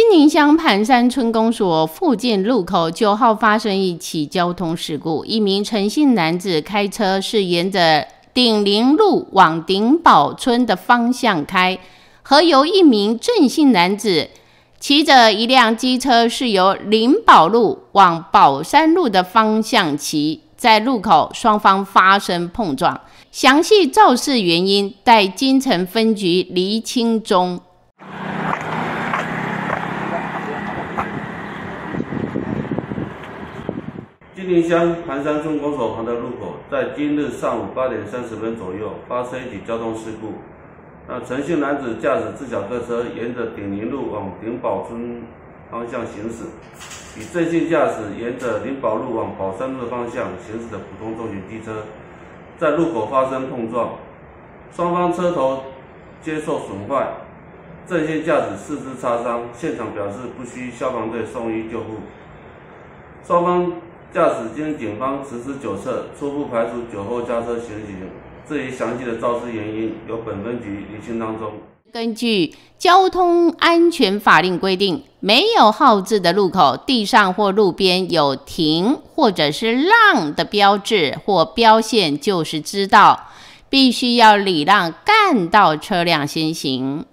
金宁乡盘山村公所附近路口九号发生一起交通事故，一名陈姓男子开车是沿着顶林路往顶宝村的方向开，和由一名郑姓男子骑着一辆机车是由林宝路往宝山路的方向骑，在路口双方发生碰撞，详细肇事原因待金城分局厘清中。金陵乡盘山村公所旁的路口，在今日上午八点三十分左右发生一起交通事故。那陈姓男子驾驶自小客车沿着鼎林路往鼎宝村方向行驶，与郑姓驾驶沿着林宝路往宝山路的方向行驶的普通重型机车，在路口发生碰撞，双方车头接受损坏，郑姓驾驶四肢擦伤，现场表示不需消防队送医救护。双方。驾驶经警方实施酒测，初步排除酒后驾车行刑。至于详细的肇事原因，由本分局厘清当中。根据交通安全法令规定，没有号字的路口，地上或路边有停或者是让的标志或标线，就是知道必须要礼让干道车辆先行。